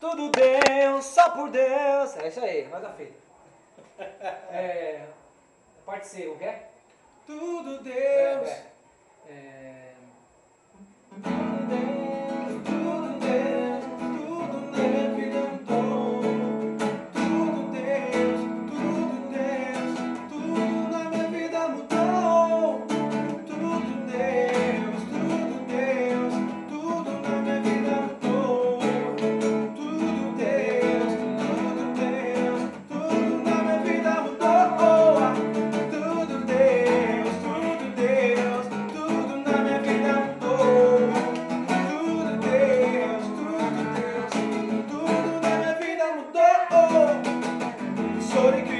Tudo Deus, só por Deus. É isso aí, nós a feita. É. Parte C, o quê? Tudo Deus. Holy